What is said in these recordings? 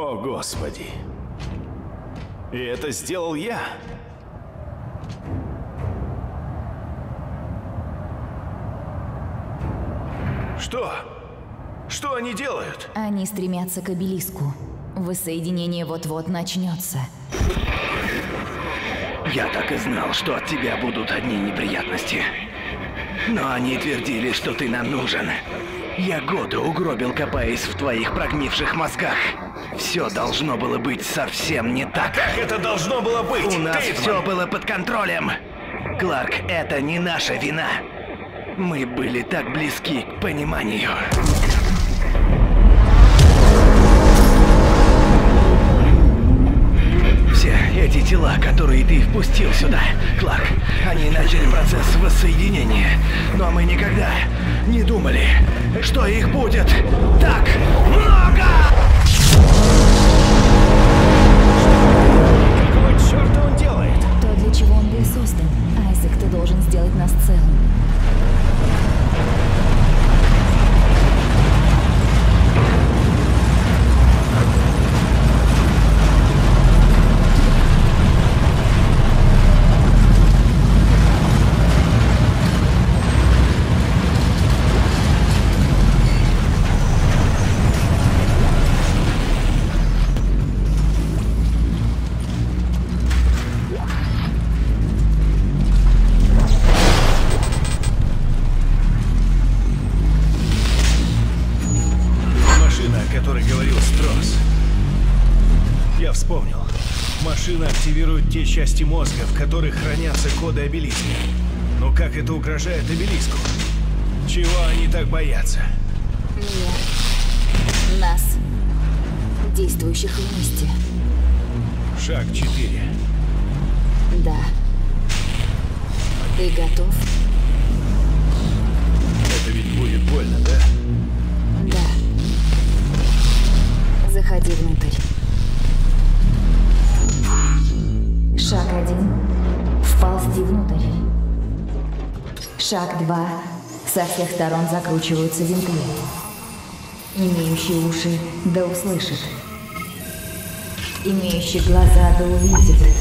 О, Господи. И это сделал я. Что? Что они делают? Они стремятся к обелиску. Воссоединение вот-вот начнется. Я так и знал, что от тебя будут одни неприятности. Но они твердили, что ты нам нужен. Я годы угробил, копаясь в твоих прогнивших мозгах. Все должно было быть совсем не так. Как это должно было быть? У нас Тейтман? все было под контролем. Кларк, это не наша вина. Мы были так близки к пониманию. Все эти тела, которые ты впустил сюда, Кларк, они начали процесс воссоединения. Но мы никогда не думали, что их будет так много! Те части мозга, в которых хранятся коды обелиска. Но как это угрожает обелиску? Чего они так боятся? Мир. Нас. Действующих вместе. Шаг 4. Да. Ты готов? Это ведь будет больно, да? Да. Заходи внутрь. Шаг один. Вползти внутрь. Шаг два. Со всех сторон закручиваются винты. Имеющий уши да услышит. Имеющий глаза да увидит.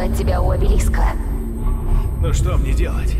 Ждать тебя у обелиска. Ну что мне делать?